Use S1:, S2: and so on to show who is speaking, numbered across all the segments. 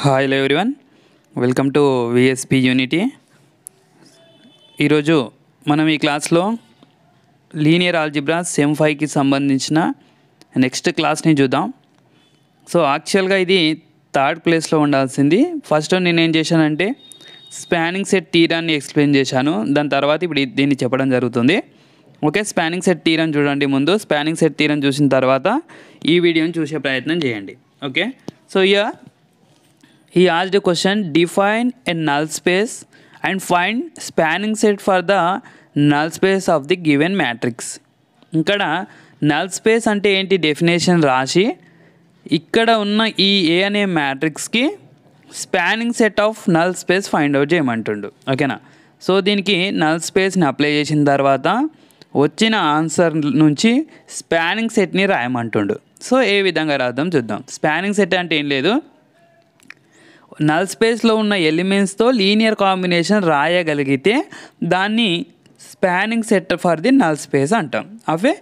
S1: Hi hello everyone welcome to VSP unity ఈరోజు మనం ఈ క్లాస్లో లీనియర్ ఆల్జిబ్రా సెమ్ ఫైవ్కి సంబంధించిన నెక్స్ట్ క్లాస్ని చూద్దాం. సో యాక్చువల్గా ఇది థర్డ్ ప్లేస్లో ఉండాల్సింది. ఫస్ట్ నేను ఏం చేశానంటే స్పానింగ్ సెట్ టీరాన్ని ఎక్స్ప్లెయిన్ చేశాను. దాని తర్వాత ఇప్పుడు దీన్ని చెప్పడం జరుగుతుంది. ఓకే స్పానింగ్ సెట్ టీరని చూడండి ముందు. స్పానింగ్ సెట్ టీరని చూసిన తర్వాత ఈ వీడియోని చూసే ప్రయత్నం చేయండి. Okay? So year he asked a question define a null space and find spanning set for the null space of the given matrix. ఇక్కడ నల్ స్పేస్ అంటే ఏంటి డెఫినేషన్ రాసి ఇక్కడ ఉన్న ఈ ఏ అనే మ్యాట్రిక్స్కి spanning set of null space find out చేయమంటుండు. ఓకేనా so దీనికి నల్ స్పేస్ని అప్లై చేసిన తర్వాత వచ్చిన ఆన్సర్ నుంచి స్పానింగ్ సెట్ని రాయమంటుండు. సో ఏ విధంగా రాద్దాం చూద్దాం. స్పానింగ్ సెట్ అంటే ఏం లేదు నల్ స్పేస్లో ఉన్న ఎలిమెంట్స్తో లీనియర్ కాంబినేషన్ రాయగలిగితే దాన్ని spanning set for the null space అంటాం. అవే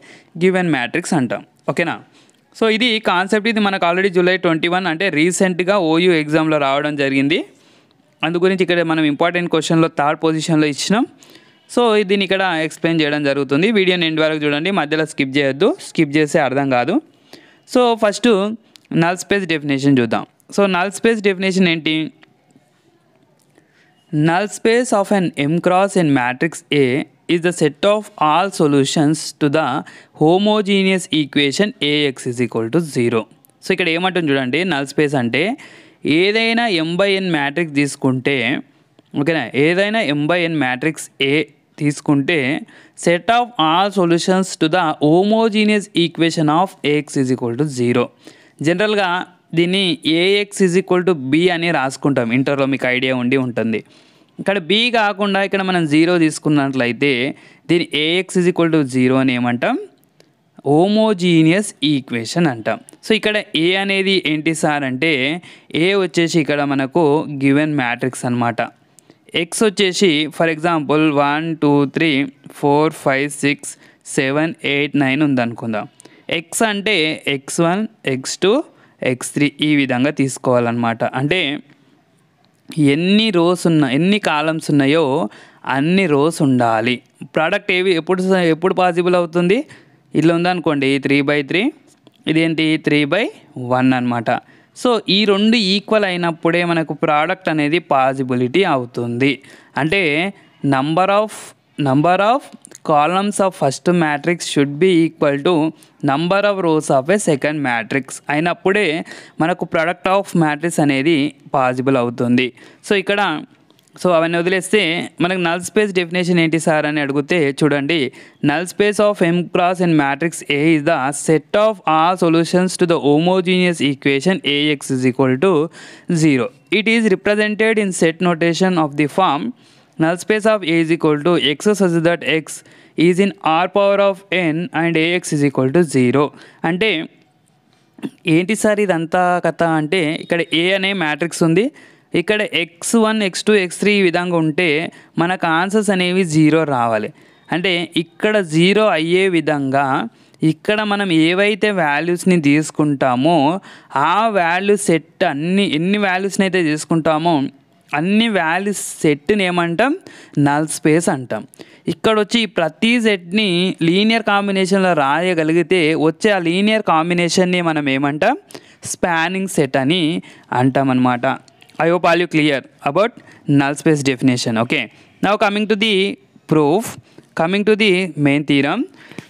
S1: గివెన్ మ్యాట్రిక్స్ అంటాం. ఓకేనా సో ఇది కాన్సెప్ట్ ఇది మనకు ఆల్రెడీ జూలై ట్వంటీ వన్ అంటే రీసెంట్గా ఓయూ ఎగ్జామ్లో రావడం జరిగింది. అందు గురించి ఇక్కడ మనం ఇంపార్టెంట్ క్వశ్చన్లో థర్డ్ పొజిషన్లో ఇచ్చినాం. సో దీన్ని ఇక్కడ ఎక్స్ప్లెయిన్ చేయడం జరుగుతుంది. వీడియోని ఎండ్ వరకు చూడండి. మధ్యలో స్కిప్ చేయొద్దు. స్కిప్ చేస్తే అర్థం కాదు. So first null space definition చూద్దాం. సో నల్ స్పేస్ డెఫినేషన్ ఏంటి? Null space of an m cross in matrix A is the set of all solutions to the homogeneous equation AX is equal to 0. So ఇక్కడ ఏమంటుంది చూడండి null space అంటే ఏదైనా M by n matrix తీసుకుంటే ఓకేనా? ఏదైనా M by N matrix A తీసుకుంటే set of all solutions to the homogeneous equation of AX is equal to zero జనరల్గా దీన్ని AX is equal to B అని రాసుకుంటాం. ఇంటర్లో మీకు ఐడియా ఉండి ఉంటుంది. ఇక్కడ బి కాకుండా ఇక్కడ మనం జీరో తీసుకున్నట్లయితే దీని AX is equal to zero అని ఏమంటాం? హోమోజీనియస్ ఈక్వేషన్ అంటాం. సో ఇక్కడ ఏ అనేది ఏంటి సార్ అంటే ఏ వచ్చేసి ఇక్కడ మనకు గివెన్ మ్యాట్రిక్స్ అనమాట ఎక్స్ వచ్చేసి for example one two three four five six seven eight nine ఉందనుకుందాం. ఎక్స్ అంటే X one X two X three ఈ విధంగా తీసుకోవాలన్నమాట. అంటే ఎన్ని రోస్ ఉన్న ఎన్ని కాలమ్స్ ఉన్నాయో అన్ని రోస్ ఉండాలి. ప్రోడక్ట్ ఏవి ఎప్పుడు ఎప్పుడు పాసిబుల్ అవుతుంది? ఇట్లా ఉందనుకోండి త్రీ బై త్రీ ఇదేంటి? త్రీ బై వన్ అనమాట సో ఈ రెండు ఈక్వల్ అయినప్పుడే మనకు ప్రోడక్ట్ అనేది పాసిబిలిటీ అవుతుంది. అంటే number of number of columns of first matrix should be equal to number of rows of a second matrix అయినప్పుడే మనకు ప్రొడక్ట్ ఆఫ్ మ్యాట్రిక్స్ అనేది పాసిబుల్ అవుతుంది. సో ఇక్కడ సో అవన్నీ వదిలేస్తే మనకు నల్ స్పేస్ డెఫినేషన్ ఏంటి సార్ అని అడిగితే చూడండి. Null space of M cross and matrix A is the set of all solutions to the homogeneous equation AX is equal to zero it is represented in set notation of the form null space of a is equal to x such that x is in r power of n and ax is equal to 0 అంటే ఏంటి sir ఇదంతా కథ? అంటే ఇక్కడ ఏ అనే matrix ఉంది. ఇక్కడ X one X two X three ఈ విధంగా ఉంటే మనకు ఆన్సర్స్ అనేవి జీరో రావాలి. అంటే ఇక్కడ జీరో అయ్యే విధంగా ఇక్కడ మనం ఏవైతే వాల్యూస్ని తీసుకుంటామో ఆ వాల్యూ సెట్ అన్ని ఎన్ని వాల్యూస్ని అయితే తీసుకుంటామో అన్ని వాల్యూస్ సెట్ని ఏమంటాం? నల్ స్పేస్ అంటాం. ఇక్కడ వచ్చి ప్రతి సెట్ని లీనియర్ కాంబినేషన్లో రాయగలిగితే వచ్చే ఆ లీనియర్ కాంబినేషన్ని మనం ఏమంటాం? స్పానింగ్ సెట్ అని అంటాం అనమాట I hope all you clear about null space definition. Okay. Now coming to the proof. Coming to the main theorem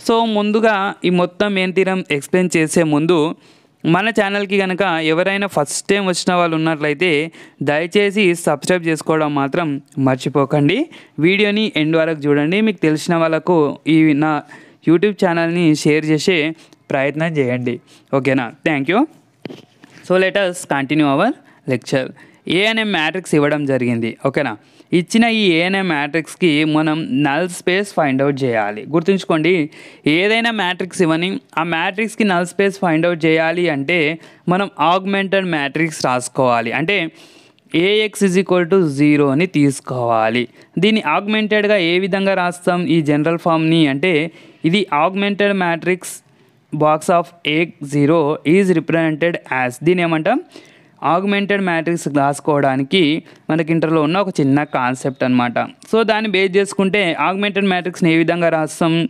S1: so ముందుగా ఈ మొత్తం మెయిన్ తీరం ఎక్స్ప్లెయిన్ చేసే ముందు మన ఛానల్కి కనుక ఎవరైనా ఫస్ట్ టైం వచ్చిన వాళ్ళు ఉన్నట్లయితే దయచేసి సబ్స్క్రైబ్ చేసుకోవడం మాత్రం మర్చిపోకండి. వీడియోని ఎండ్ వరకు చూడండి. మీకు తెలిసిన వాళ్ళకు ఈ నా యూట్యూబ్ ఛానల్ని షేర్ చేసే ప్రయత్నం చేయండి. ఓకేనా? Thank you. So let's continue our lecture ANM matrix ఇవ్వడం జరిగింది. ఓకేనా? ఇచ్చిన ఈ ఏఎన్ఎం మ్యాట్రిక్స్కి మనం నల్ స్పేస్ ఫైండ్ అవుట్ చేయాలి. గుర్తుంచుకోండి ఏదైనా మ్యాట్రిక్స్ ఇవ్వని ఆ మ్యాట్రిక్స్కి నల్ స్పేస్ ఫైండ్ అవుట్ చేయాలి అంటే మనం ఆగ్మెంటెడ్ మ్యాట్రిక్స్ రాసుకోవాలి. అంటే AX is equal to zero అని తీసుకోవాలి. దీన్ని ఆగ్మెంటెడ్గా ఏ విధంగా రాస్తాం ఈ జనరల్ ఫామ్ని అంటే ఇది augmented matrix box of A zero is represented as దీని ఏమంటాం? ఆగ్మెంటెడ్ మ్యాట్రిక్స్ రాసుకోవడానికి మనకి ఇంటర్లో ఉన్న ఒక చిన్న కాన్సెప్ట్ అనమాట సో దాన్ని బేస్ చేసుకుంటే ఆగ్మెంటెడ్ మ్యాట్రిక్స్ని ఏ విధంగా రాస్తాం?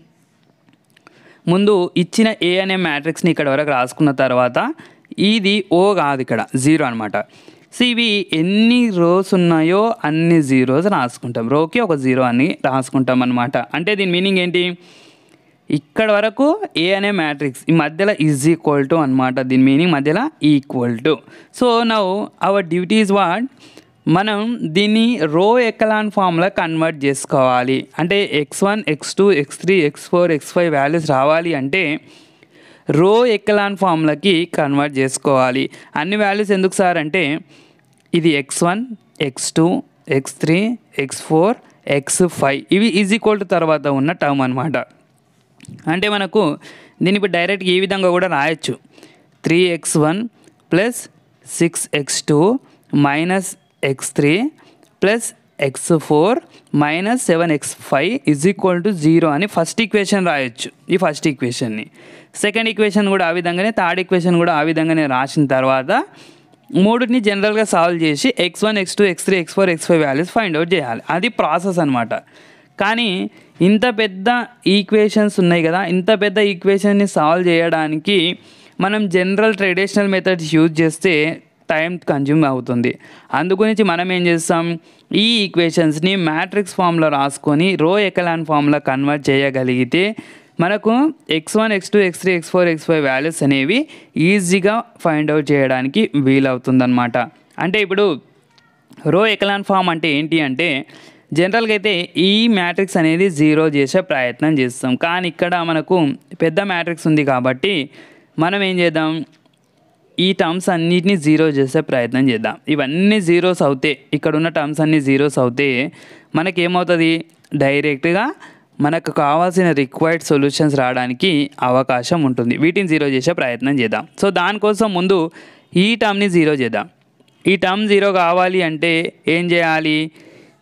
S1: ముందు ఇచ్చిన ఏ అనే మ్యాట్రిక్స్ని ఇక్కడ వరకు రాసుకున్న తర్వాత ఇది ఓ కాదు ఇక్కడ జీరో అనమాట సో ఇవి ఎన్ని రోస్ ఉన్నాయో అన్ని జీరోస్ రాసుకుంటాం. రోకి ఒక జీరో అని రాసుకుంటాం అనమాట అంటే దీని మీనింగ్ ఏంటి? ఇక్కడ వరకు ఏ అనే మ్యాట్రిక్స్ ఈ మధ్యలో ఈజ్ ఈక్వల్ టు అనమాట దీని మీనింగ్ మధ్యలో equal to so now our duties what మనం దీన్ని రో ఎకలాన్ ఫామ్లో కన్వర్ట్ చేసుకోవాలి. అంటే X one X two X three X four X five values రావాలి అంటే రో ఎకలాన్ ఫామ్లకి కన్వర్ట్ చేసుకోవాలి. అన్ని వాల్యూస్ ఎందుకు సార్ అంటే ఇది X one X two X three X four X five ఇవి ఈజ్ ఈక్వల్ టు తర్వాత ఉన్న టర్మ్ అనమాట అంటే మనకు దీన్ని ఇప్పుడు డైరెక్ట్గా ఈ విధంగా కూడా రాయొచ్చు. Three X one plus six X two minus X three plus X four minus seven X five is equal to zero అని ఫస్ట్ ఈక్వేషన్ రాయొచ్చు. ఈ ఫస్ట్ ఈక్వేషన్ని సెకండ్ ఈక్వేషన్ కూడా ఆ విధంగానే థర్డ్ ఈక్వేషన్ కూడా ఆ విధంగానే రాసిన తర్వాత మూడుని జనరల్గా సాల్వ్ చేసి X one X two X three X four X five values find out చేయాలి. అది ప్రాసెస్ అనమాట కానీ ఇంత పెద్ద ఈక్వేషన్స్ ఉన్నాయి కదా ఇంత పెద్ద ఈక్వేషన్ని సాల్వ్ చేయడానికి మనం జనరల్ ట్రెడిషనల్ మెథడ్స్ యూజ్ చేస్తే టైం కన్జ్యూమ్ అవుతుంది. అందుగురించి మనం ఏం చేస్తాం? ఈ ఈక్వేషన్స్ని మ్యాట్రిక్స్ ఫామ్లో రాసుకొని రో ఎకలాన్ ఫామ్లో కన్వర్ట్ చేయగలిగితే మనకు x one x two x three x four x five values అనేవి ఈజీగా ఫైండ్ అవుట్ చేయడానికి వీలవుతుందన్నమాట. అంటే ఇప్పుడు రో ఎకలాన్ ఫామ్ అంటే ఏంటి అంటే జనరల్గా అయితే ఈ మ్యాట్రిక్స్ అనేది జీరో చేసే ప్రయత్నం చేస్తాం. కానీ ఇక్కడ మనకు పెద్ద మ్యాట్రిక్స్ ఉంది కాబట్టి మనం ఏం చేద్దాం? ఈ టర్మ్స్ అన్నిటిని జీరో చేసే ప్రయత్నం చేద్దాం. ఇవన్నీ జీరోస్ అవుతే ఇక్కడ ఉన్న టర్మ్స్ అన్ని జీరోస్ అవుతే మనకేమవుతుంది? డైరెక్ట్గా మనకు కావాల్సిన రిక్వైర్డ్ సొల్యూషన్స్ రావడానికి అవకాశం ఉంటుంది. వీటిని జీరో చేసే ప్రయత్నం చేద్దాం. సో దానికోసం ముందు ఈ టర్మ్ని జీరో చేద్దాం. ఈ టర్మ్ జీరో కావాలి అంటే ఏం చేయాలి?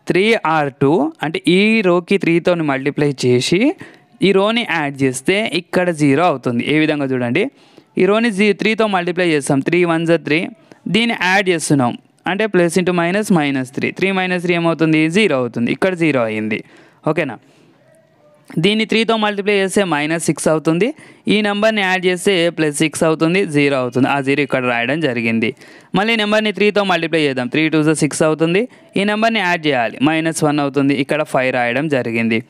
S1: త్రీ ఆర్ టూ అంటే ఈ రోకి త్రీతో మల్టిప్లై చేసి ఈ రోని యాడ్ చేస్తే ఇక్కడ జీరో అవుతుంది. ఏ విధంగా చూడండి. ఈ రోని జీ త్రీతో మల్టిప్లై చేస్తాం. త్రీ వన్ జా త్రీ. దీన్ని యాడ్ చేస్తున్నాం. అంటే plus into minus minus three. Three minus three ఏమవుతుంది? జీరో అవుతుంది. ఇక్కడ జీరో అయ్యింది ఓకేనా? దీన్ని త్రీతో మల్టిప్లై చేస్తే మైనస్ సిక్స్ అవుతుంది. ఈ నెంబర్ని యాడ్ చేస్తే ప్లస్ సిక్స్ అవుతుంది జీరో అవుతుంది. ఆ జీరో ఇక్కడ రాయడం జరిగింది. మళ్ళీ నెంబర్ని త్రీతో మల్టిప్లై చేద్దాం. త్రీ టూ సిక్స్ అవుతుంది. ఈ నెంబర్ని యాడ్ చేయాలి. మైనస్ వన్ అవుతుంది. ఇక్కడ ఫైవ్ రాయడం జరిగింది.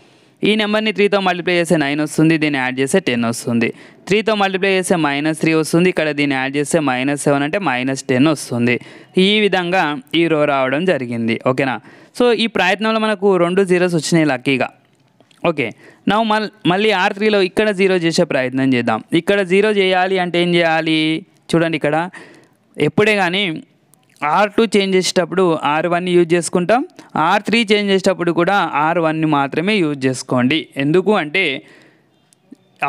S1: ఈ నెంబర్ని త్రీతో మల్టిప్లై చేస్తే నైన్ వస్తుంది. దీన్ని యాడ్ చేస్తే టెన్ వస్తుంది. త్రీతో మల్టిప్లై చేస్తే మైనస్ త్రీ వస్తుంది. ఇక్కడ దీన్ని యాడ్ చేస్తే మైనస్ సెవెన్ అంటే మైనస్ టెన్ వస్తుంది. ఈ విధంగా ఈ రో రావడం జరిగింది. ఓకేనా సో ఈ ప్రయత్నంలో మనకు రెండు జీరోస్ వచ్చినాయి లక్కీగా ఓకే. నా మల్ మళ్ళీ ఆర్ త్రీలో ఇక్కడ జీరో చేసే ప్రయత్నం చేద్దాం. ఇక్కడ జీరో చేయాలి అంటే ఏం చేయాలి? చూడండి ఇక్కడ. ఎప్పుడే కానీ ఆర్ టూ చేంజ్ చేసేటప్పుడు ఆర్ వన్ యూజ్ చేసుకుంటాం. ఆర్ త్రీ చేంజ్ చేసేటప్పుడు కూడా ఆర్ వన్ని మాత్రమే యూజ్ చేసుకోండి. ఎందుకు అంటే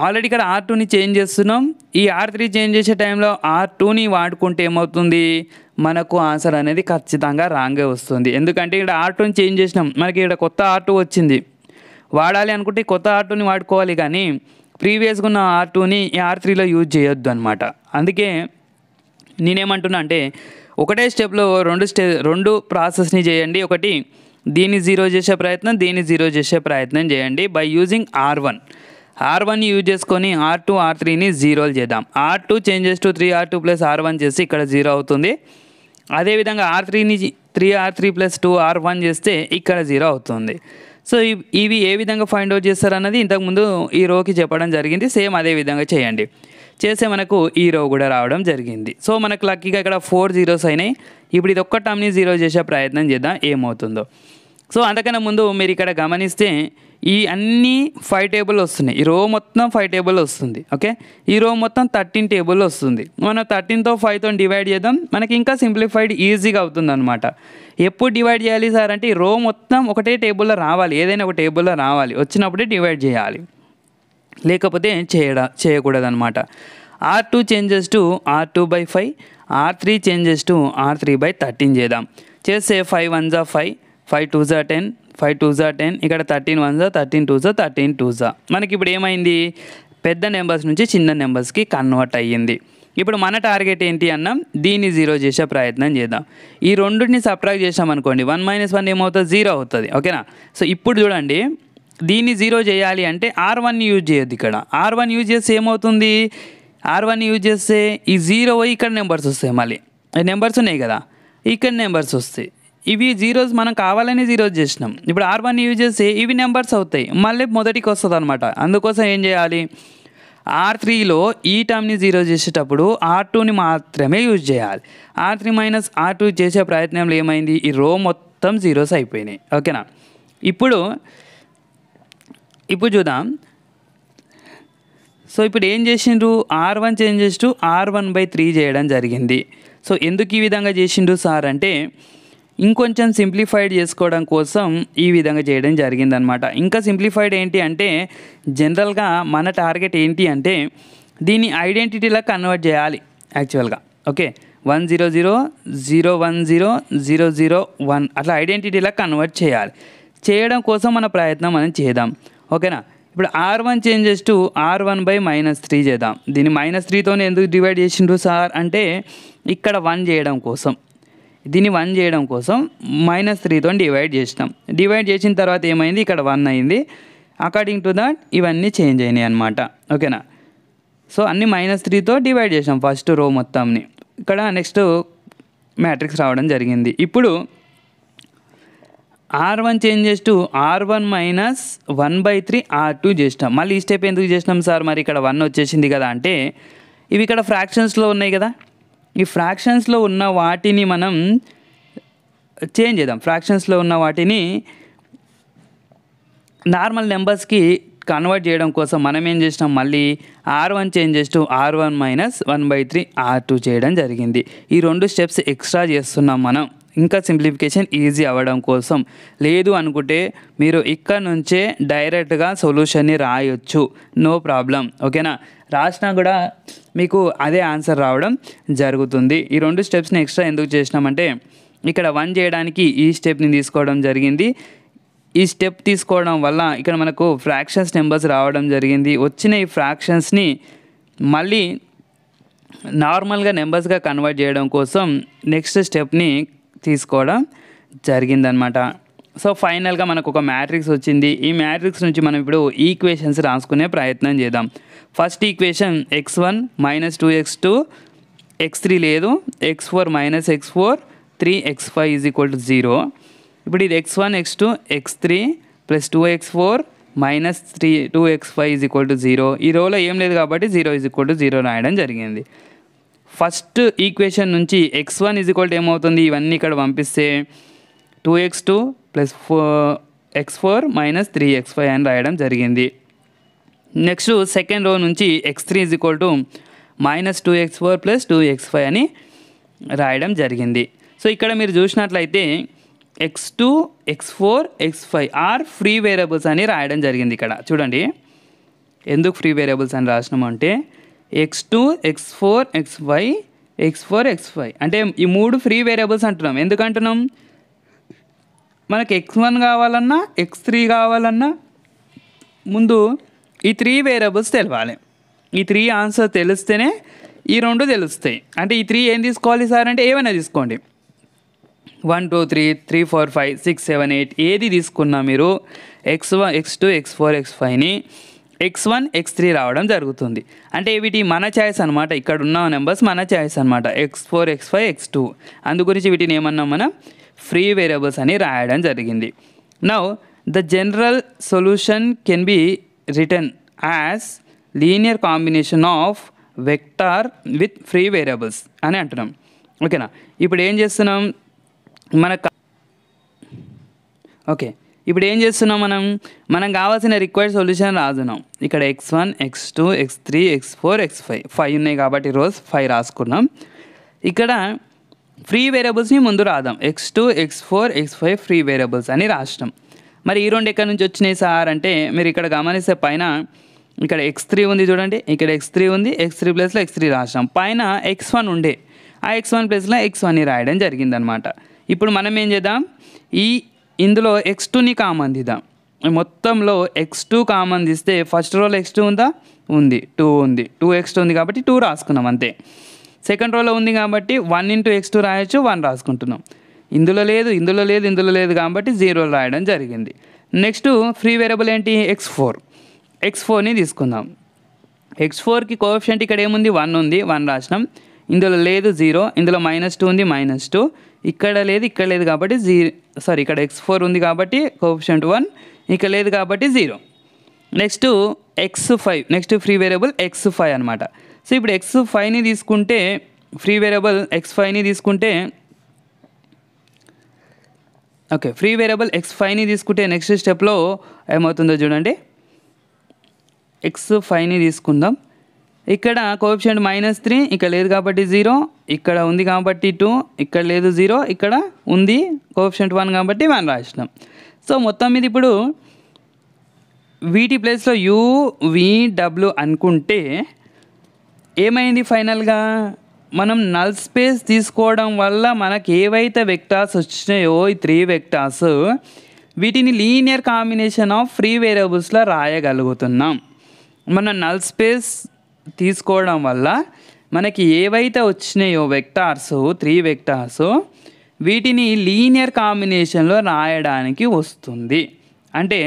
S1: ఆల్రెడీ ఇక్కడ ఆర్ టూని చేంజ్ చేస్తున్నాం. ఈ ఆర్ త్రీ చేంజ్ చేసే టైంలో ఆర్ టూని వాడుకుంటే ఏమవుతుంది? మనకు ఆన్సర్ అనేది ఖచ్చితంగా రాంగే వస్తుంది. ఎందుకంటే ఇక్కడ ఆర్ టూని చేంజ్ చేసినాం. మనకి ఇక్కడ కొత్త ఆర్ టూ వచ్చింది. వాడాలి అనుకుంటే కొత్త ఆర్ టూని వాడుకోవాలి కానీ ప్రీవియస్గా ఉన్న ఆర్ టూని ఈ ఆర్ త్రీలో యూజ్ చేయొద్దు అనమాట అందుకే నేనేమంటున్నా అంటే ఒకటే స్టెప్లో రెండు స్టె రెండు ప్రాసెస్ని చేయండి. ఒకటి దీన్ని జీరో చేసే ప్రయత్నం దీన్ని జీరో చేసే ప్రయత్నం చేయండి by using R one R one use చేసుకొని ఆర్ టూ ఆర్ త్రీని జీరోలు చేద్దాం. R two changes to three R two plus R one చేసి ఇక్కడ జీరో అవుతుంది. అదేవిధంగా ఆర్ త్రీని three R three plus two R one చేస్తే ఇక్కడ జీరో అవుతుంది. సో ఇవి ఏ విధంగా ఫైండ్ అవుట్ చేస్తారన్నది ఇంతకుముందు ఈ రోకి చెప్పడం జరిగింది. సేమ్ అదే విధంగా చేయండి. చేసే మనకు ఈ రో కూడా రావడం జరిగింది. సో మనకు లక్కీగా ఇక్కడ ఫోర్ జీరోస్ అయినాయి. ఇప్పుడు ఇది ఒక్క టర్మ్ని జీరో చేసే ప్రయత్నం చేద్దాం. ఏమవుతుందో. సో అంతకన్నా ముందు మీరు ఇక్కడ గమనిస్తే ఈ అన్ని ఫైవ్ టేబుల్ వస్తున్నాయి. ఈ రో మొత్తం ఫైవ్ టేబుల్ వస్తుంది. ఓకే? ఈ రో మొత్తం థర్టీన్ టేబుల్ వస్తుంది. మనం థర్టీన్తో ఫైవ్తో డివైడ్ చేద్దాం. మనకి ఇంకా సింప్లిఫైడ్ ఈజీగా అవుతుంది అనమాట ఎప్పుడు డివైడ్ చేయాలి సార్ అంటే ఈ రో మొత్తం ఒకటే టేబుల్లో రావాలి. ఏదైనా ఒక టేబుల్లో రావాలి. వచ్చినప్పుడే డివైడ్ చేయాలి. లేకపోతే చేయడా చేయకూడదన్నమాట. R two changes to R two by five R three changes to R three by thirteen చేద్దాం. చేస్తే ఫైవ్ వన్ జా ఫైవ్ ఫైవ్ టూ జా టెన్ ఫైవ్ టూ జా టెన్ ఇక్కడ థర్టీన్ వన్ జా థర్టీన్ టూ జా థర్టీన్ టూ జా. మనకి ఇప్పుడు ఏమైంది? పెద్ద నెంబర్స్ నుంచి చిన్న నెంబర్స్కి కన్వర్ట్ అయ్యింది. ఇప్పుడు మన టార్గెట్ ఏంటి అన్నాం? దీన్ని జీరో చేసే ప్రయత్నం చేద్దాం. ఈ రెండుని సబ్ట్రాక్ట్ చేసామనుకోండి వన్ మైనస్ వన్ ఏమవుతుంది? జీరో అవుతుంది ఓకేనా? సో ఇప్పుడు చూడండి దీన్ని జీరో చేయాలి అంటే ఆర్ వన్ యూజ్ చేయొద్దు ఇక్కడ. ఆర్ వన్ యూజ్ చేస్తే ఏమవుతుంది? ఆర్ వన్ యూజ్ చేస్తే ఈ జీరో పోయి ఇక్కడ నెంబర్స్ వస్తాయి మళ్ళీ. నెంబర్స్ ఉన్నాయి కదా ఇక్కడ నెంబర్స్ వస్తాయి. ఇవి జీరోస్ మనం కావాలని జీరోస్ చేసినాం. ఇప్పుడు ఆర్ వన్ యూజ్ చేస్తే ఇవి నెంబర్స్ అవుతాయి. మళ్ళీ మొదటికి వస్తుంది అనమాట అందుకోసం ఏం చేయాలి? ఆర్ త్రీలో ఈ టర్మ్ని జీరో చేసేటప్పుడు ఆర్ టూని మాత్రమే యూజ్ చేయాలి. R three minus R two చేసే ప్రయత్నంలో ఏమైంది? ఈ రో మొత్తం జీరోస్ అయిపోయినాయి. ఓకేనా? ఇప్పుడు ఇప్పుడు చూద్దాం. సో ఇప్పుడు ఏం చేసిండ్రు? ఆర్ వన్ చేంజ్ చేస్తూ ఆర్ వన్ బై త్రీ చేయడం జరిగింది. సో ఎందుకు ఈ విధంగా చేసిండు సార్ అంటే ఇంకొంచెం సింప్లిఫైడ్ చేసుకోవడం కోసం ఈ విధంగా చేయడం జరిగిందనమాట ఇంకా సింప్లిఫైడ్ ఏంటి అంటే జనరల్గా మన టార్గెట్ ఏంటి అంటే దీన్ని ఐడెంటిటీలా కన్వర్ట్ చేయాలి యాక్చువల్గా. Okay? One zero zero zero one zero zero zero one. అట్లా ఐడెంటిటీలా కన్వర్ట్ చేయాలి. చేయడం కోసం మన ప్రయత్నం మనం చేద్దాం. ఓకేనా? ఇప్పుడు R one changes to R one by minus three చేద్దాం. దీన్ని మైనస్ త్రీతో ఎందుకు డివైడ్ చేసిండ్రు సార్? అంటే ఇక్కడ వన్ చేయడం కోసం. దీన్ని వన్ చేయడం కోసం మైనస్ త్రీతో డివైడ్ చేసినాం. డివైడ్ చేసిన తర్వాత ఏమైంది? ఇక్కడ వన్ అయింది. అకార్డింగ్ టు దాట్ ఇవన్నీ చేంజ్ అయినాయి అనమాట ఓకేనా సో అన్ని మైనస్ త్రీతో డివైడ్ చేసాం ఫస్ట్ రో మొత్తంని. ఇక్కడ నెక్స్ట్ మ్యాట్రిక్స్ రావడం జరిగింది. ఇప్పుడు ఆర్ వన్ చేంజ్ చేస్తూ R one minus one by three R two చేసినాం. మళ్ళీ ఈ స్టెప్ ఎందుకు చేసినాం సార్? మరి ఇక్కడ వన్ వచ్చేసింది కదా అంటే ఇవి ఇక్కడ ఫ్రాక్షన్స్లో ఉన్నాయి కదా. ఈ ఫ్రాక్షన్స్లో ఉన్న వాటిని మనం చేంజ్ చేద్దాం. ఫ్రాక్షన్స్లో ఉన్న వాటిని నార్మల్ నెంబర్స్కి కన్వర్ట్ చేయడం కోసం మనం ఏం చేసినాం? మళ్ళీ ఆర్ వన్ చేంజ్ చేస్తూ R one minus one by three R two చేయడం జరిగింది. ఈ రెండు స్టెప్స్ ఎక్స్ట్రా చేస్తున్నాం మనం. ఇంకా సింప్లిఫికేషన్ ఈజీ అవ్వడం కోసం. లేదు అనుకుంటే మీరు ఇక్కడ నుంచే డైరెక్ట్గా సొల్యూషన్ని రాయొచ్చు. No problem. ఓకేనా? రాసినా కూడా మీకు అదే ఆన్సర్ రావడం జరుగుతుంది. ఈ రెండు స్టెప్స్ని ఎక్స్ట్రా ఎందుకు చేసినామంటే ఇక్కడ వన్ చేయడానికి ఈ స్టెప్ని తీసుకోవడం జరిగింది. ఈ స్టెప్ తీసుకోవడం వల్ల ఇక్కడ మనకు ఫ్రాక్షన్స్ నెంబర్స్ రావడం జరిగింది. వచ్చిన ఈ ఫ్రాక్షన్స్ని మళ్ళీ నార్మల్గా నెంబర్స్గా కన్వర్ట్ చేయడం కోసం నెక్స్ట్ స్టెప్ని తీసుకోవడం జరిగిందనమాట. సో ఫైనల్గా మనకు ఒక మ్యాట్రిక్స్ వచ్చింది. ఈ మ్యాట్రిక్స్ నుంచి మనం ఇప్పుడు ఈక్వేషన్స్ రాసుకునే ప్రయత్నం చేద్దాం. First equation x one minus two x two x three లేదు. X four minus x four three x five is equal to zero. ఇప్పుడు ఇది x one x two x three plus two x four minus three two x five is equal to zero. ఈ రోలో ఏం లేదు కాబట్టి zero is equal to zero రాయడం జరిగింది. First equation నుంచి x one is equal to ఏమవుతుంది? ఇవన్నీ ఇక్కడ పంపిస్తే two x two plus four x four minus three x five అని రాయడం జరిగింది. నెక్స్ట్ సెకండ్ రో నుంచి x three is equal to minus two x four plus two x five అని రాయడం జరిగింది. సో ఇక్కడ మీరు చూసినట్లయితే x two x four x five are free variables అని రాయడం జరిగింది ఇక్కడ. చూడండి. ఎందుకు ఫ్రీ వేరియబుల్స్ అని రాసినాము అంటే x two x four x five x four x five అంటే ఈ మూడు ఫ్రీ వేరియబుల్స్ అంటున్నాం. ఎందుకంటున్నాం మనకి ఎక్స్ వన్ కావాలన్నా ఎక్స్ త్రీ కావాలన్నా ముందు ఈ త్రీ వేరియబుల్స్ తెలవాలి. ఈ త్రీ ఆన్సర్ తెలిస్తేనే ఈ రెండు తెలుస్తాయి. అంటే ఈ త్రీ ఏం తీసుకోవాలి సార్ అంటే ఏమైనా తీసుకోండి. One two three three four five six seven eight ఏది తీసుకున్నా మీరు x one x two x four X ఫైవ్ని ఎక్స్ వన్ ఎక్స్ త్రీ రావడం జరుగుతుంది. అంటే వీటి మన ఛాయిస్ అనమాట ఇక్కడ ఉన్న నెంబర్స్ మన ఛాయిస్ అనమాట x four x five x two అందు గురించి వీటిని ఏమన్నాం మనం? ఫ్రీ వేరియబుల్స్ అని రాయడం జరిగింది. Now the general solution can be return as linear combination of vector with free variables అని అంటున్నాం. ఓకేనా ఇప్పుడు ఏం చేస్తున్నాం? మన ఓకే ఇప్పుడు ఏం చేస్తున్నాం మనం? మనం కావాల్సిన రిక్వైర్డ్ సొల్యూషన్ రాస్తున్నాం. ఇక్కడ x one x two x three x four x five five ఉన్నాయి కాబట్టి రోజు ఫైవ్ రాసుకున్నాం. ఇక్కడ ఫ్రీ వేరియబుల్స్ని ముందు రాదాం x two x four x five free variables అని రాసినాం. మరి ఈ రెండు ఎక్కడి నుంచి వచ్చినాయి సార్? అంటే మీరు ఇక్కడ గమనిస్తే పైన ఇక్కడ ఎక్స్ త్రీ ఉంది చూడండి. ఇక్కడ ఎక్స్ త్రీ ఉంది. ఎక్స్ త్రీ ప్లస్లో ఎక్స్ త్రీ రాసినాం. పైన ఎక్స్ వన్ ఉండే. ఆ ఎక్స్ వన్ ప్లస్లో ఎక్స్ వన్ని రాయడం జరిగిందనమాట ఇప్పుడు మనం ఏం చేద్దాం? ఈ ఇందులో ఎక్స్ టూని కామన్ తీద్దాం. మొత్తంలో ఎక్స్ టూ కామన్ తీస్తే ఫస్ట్ రోలో ఎక్స్ టూ ఉందా? ఉంది. టూ ఉంది. టూ ఎక్స్ టూ ఉంది కాబట్టి టూ రాసుకున్నాం అంతే. సెకండ్ రోలో ఉంది కాబట్టి వన్ ఇంటూ ఎక్స్ టూ రాయొచ్చు వన్ రాసుకుంటున్నాం. ఇందులో లేదు ఇందులో లేదు ఇందులో లేదు కాబట్టి జీరో రాయడం జరిగింది. నెక్స్ట్ ఫ్రీ వేరియబుల్ ఏంటి? ఎక్స్ ఫోర్ ఎక్స్ ఫోర్ని తీసుకుందాం. ఎక్స్ ఫోర్కి కోఎఫిషియంట్ ఇక్కడ ఏముంది? వన్ ఉంది. వన్ రాసినాం. ఇందులో లేదు జీరో ఇందులో మైనస్ టూ ఉంది మైనస్ టూ ఇక్కడ లేదు ఇక్కడ లేదు కాబట్టి జీ సారీ ఇక్కడ ఎక్స్ ఫోర్ ఉంది కాబట్టి కోఎఫిషియంట్ వన్ ఇక్కడ లేదు కాబట్టి zero next x five next free variable x five అనమాట సో ఇప్పుడు ఎక్స్ ఫైవ్ని తీసుకుంటే ఫ్రీ వేరియబుల్ ఎక్స్ ఫైవ్ని తీసుకుంటే ఓకే ఫ్రీ వేరియబుల్ ఎక్స్ ఫైవ్ని తీసుకుంటే నెక్స్ట్ స్టెప్లో ఏమవుతుందో చూడండి. ఎక్స్ ఫైవ్ని తీసుకుందాం. ఇక్కడ కోఎఫిషియంట్ మైనస్ త్రీ ఇక్కడ లేదు కాబట్టి జీరో ఇక్కడ ఉంది కాబట్టి టూ ఇక్కడ లేదు జీరో ఇక్కడ ఉంది కోఎఫిషియంట్ వన్ కాబట్టి వన్ రాసినాం. సో మొత్తం మీద ఇప్పుడు వీటి ప్లేస్లో యూ వి డబ్ల్యూ అనుకుంటే ఏమైంది ఫైనల్గా మనం నల్ స్పేస్ తీసుకోవడం వల్ల మనకి ఏవైతే వెక్టార్స్ వచ్చినాయో ఈ త్రీ వెక్టార్స్ వీటిని లీనియర్ కాంబినేషన్ ఆఫ్ ఫ్రీ వేరియబుల్స్లో రాయగలుగుతున్నాం. మన నల్ స్పేస్ తీసుకోవడం వల్ల మనకి ఏవైతే వచ్చినాయో వెక్టార్స్ త్రీ వెక్టార్స్ వీటిని లీనియర్ కాంబినేషన్లో రాయడానికి వస్తుంది. అంటే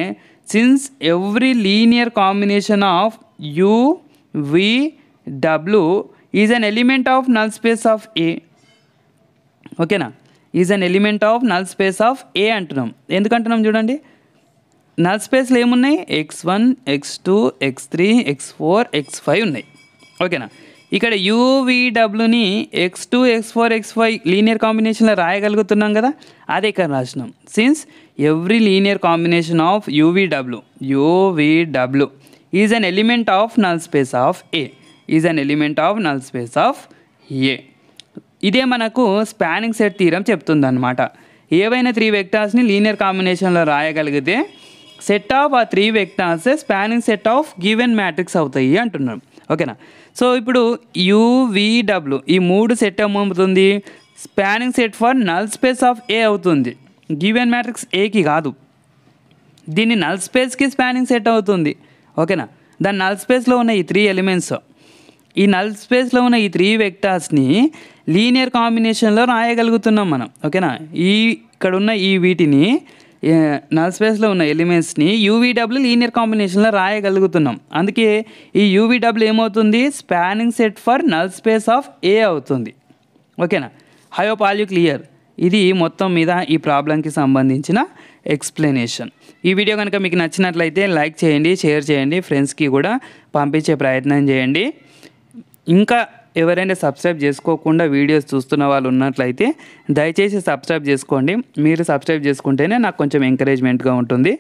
S1: since every linear combination of u v W is an element of null space of A ఓకేనా is an element of null space of A అంటున్నాం. ఎందుకంటున్నాం చూడండి? నల్ స్పేస్లో ఏమున్నాయి? X one x two x three x four x five ఉన్నాయి. ఓకేనా? ఇక్కడ యూవీడబ్ల్యూని x two x four x five linear కాంబినేషన్లో రాయగలుగుతున్నాం కదా? అదే ఇక్కడ రాసినాం. Since every linear combination of U V W U V W is an element of null space of A is an element of null space of A ఇదే మనకు స్పానింగ్ సెట్ తీరం చెప్తుందన్నమాట. ఏవైనా three వెక్టార్స్ని linear కాంబినేషన్లో రాయగలిగితే సెట్ ఆఫ్ ఆ three vectors spanning set of given matrix అవుతాయి అంటున్నాం ఓకేనా సో ఇప్పుడు యూవీడబ్ల్యూ ఈ మూడు సెట్ ఏమవుతుంది? Spanning set for null space of A అవుతుంది. గివెన్ మ్యాట్రిక్స్ ఏకి కాదు. దీన్ని నల్ స్పేస్కి స్పానింగ్ సెట్ అవుతుంది. ఓకేనా దాని నల్ స్పేస్లో ఉన్న ఈ త్రీ ఎలిమెంట్స్ ఈ నల్ స్పేస్లో ఉన్న ఈ త్రీ వెక్టార్స్ని లీనియర్ కాంబినేషన్లో రాయగలుగుతున్నాం మనం. ఓకేనా ఈ ఇక్కడ ఉన్న ఈ వీటిని నల్ స్పేస్లో ఉన్న ఎలిమెంట్స్ని యూవీడబ్ల్యూ లీనియర్ కాంబినేషన్లో రాయగలుగుతున్నాం. అందుకే ఈ యూవీడబ్ల్యూ ఏమవుతుంది? Spanning set for null space of A అవుతుంది. ఓకేనా? హై ఆఫ్ క్లియర్? ఇది మొత్తం మీద ఈ ప్రాబ్లంకి సంబంధించిన ఎక్స్ప్లెనేషన్. ఈ వీడియో కనుక మీకు నచ్చినట్లయితే లైక్ చేయండి షేర్ చేయండి ఫ్రెండ్స్కి కూడా పంపించే ప్రయత్నం చేయండి. ఇంకా ఎవరైనా సబ్స్క్రైబ్ చేసుకోకుండా వీడియోస్ చూస్తున్న వాళ్ళు ఉన్నట్లయితే దయచేసి సబ్స్క్రైబ్ చేసుకోండి. మీరు సబ్స్క్రైబ్ చేసుకుంటేనే నాకు కొంచెం ఎంకరేజ్మెంట్గా ఉంటుంది.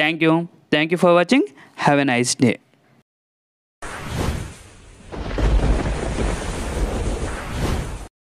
S1: Thank you thank you for watching have a nice day